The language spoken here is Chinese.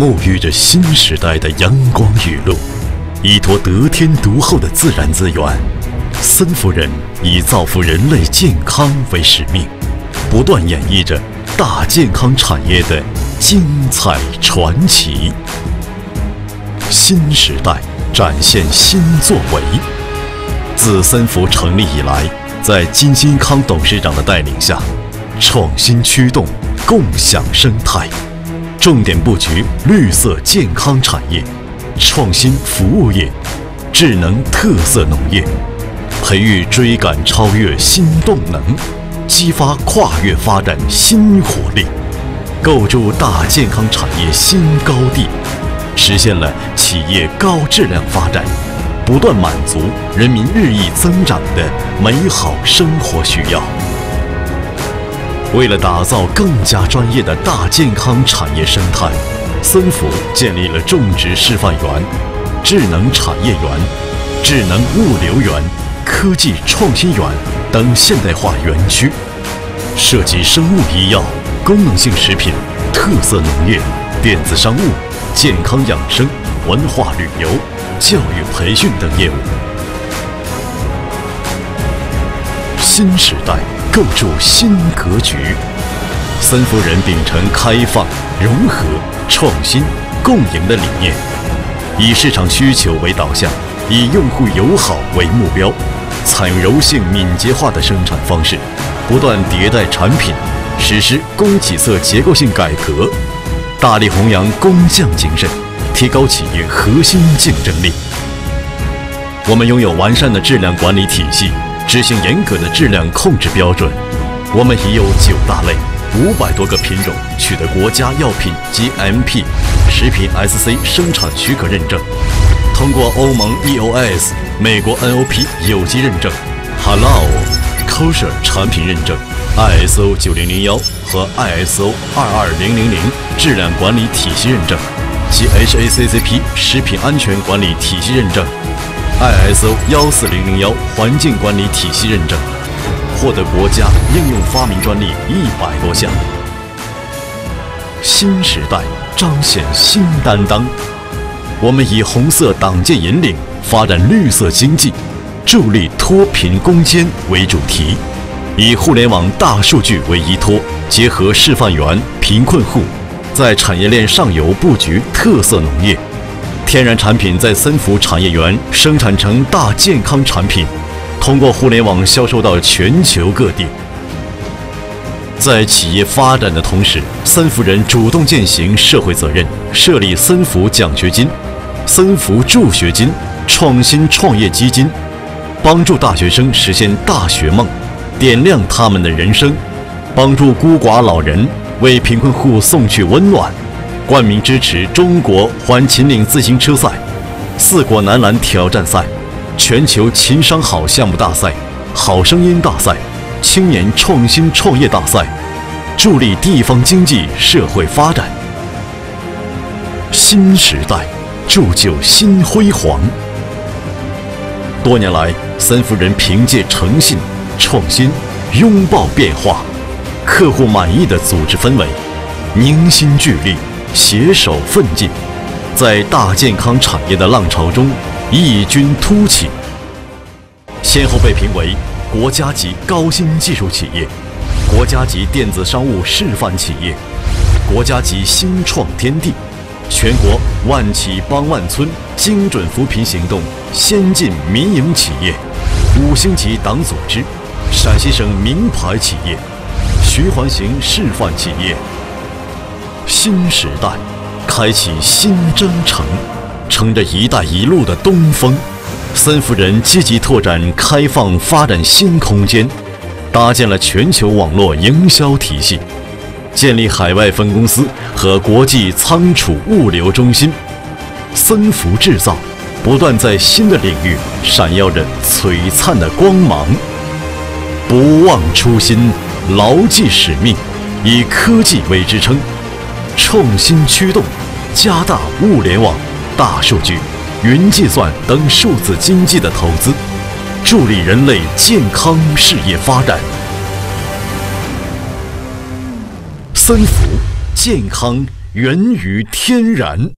沐浴着新时代的阳光雨露，依托得天独厚的自然资源，森福人以造福人类健康为使命，不断演绎着大健康产业的精彩传奇。新时代展现新作为。自森福成立以来，在金金康董事长的带领下，创新驱动，共享生态。重点布局绿色健康产业、创新服务业、智能特色农业，培育追赶超越新动能，激发跨越发展新活力，构筑大健康产业新高地，实现了企业高质量发展，不断满足人民日益增长的美好生活需要。为了打造更加专业的大健康产业生态，森福建立了种植示范园、智能产业园、智能物流园、科技创新园等现代化园区，涉及生物医药、功能性食品、特色农业、电子商务、健康养生、文化旅游、教育培训等业务。新时代。构筑新格局，森福人秉承开放、融合、创新、共赢的理念，以市场需求为导向，以用户友好为目标，采用柔性敏捷化的生产方式，不断迭代产品，实施供给侧结构性改革，大力弘扬工匠精神，提高企业核心竞争力。我们拥有完善的质量管理体系。执行严格的质量控制标准，我们已有九大类、五百多个品种取得国家药品及 MP 食品 SC 生产许可认证，通过欧盟 EOS、美国 NOP 有机认证、Halal Kosher 产品认证、ISO 九零零幺和 ISO 二二零零零质量管理体系认证及 HACCP 食品安全管理体系认证。ISO 幺四零零幺环境管理体系认证，获得国家应用发明专利一百多项。新时代彰显新担当，我们以红色党建引领，发展绿色经济，助力脱贫攻坚为主题，以互联网大数据为依托，结合示范园、贫困户，在产业链上游布局特色农业。天然产品在森福产业园生产成大健康产品，通过互联网销售到全球各地。在企业发展的同时，森福人主动践行社会责任，设立森福奖学金、森福助学金、创新创业基金，帮助大学生实现大学梦，点亮他们的人生，帮助孤寡老人，为贫困户送去温暖。冠名支持中国环秦岭自行车赛、四国男篮挑战赛、全球秦商好项目大赛、好声音大赛、青年创新创业大赛，助力地方经济社会发展。新时代铸就新辉煌。多年来，森福人凭借诚信、创新，拥抱变化，客户满意的组织氛围，凝心聚力。携手奋进，在大健康产业的浪潮中异军突起，先后被评为国家级高新技术企业、国家级电子商务示范企业、国家级新创天地、全国万企帮万村精准扶贫行动先进民营企业、五星级党组织、陕西省名牌企业、循环型示范企业。新时代，开启新征程。乘着“一带一路”的东风，森福人积极拓展开放发展新空间，搭建了全球网络营销体系，建立海外分公司和国际仓储物流中心。森福制造不断在新的领域闪耀着璀璨的光芒。不忘初心，牢记使命，以科技为支撑。创新驱动，加大物联网、大数据、云计算等数字经济的投资，助力人类健康事业发展。三福，健康源于天然。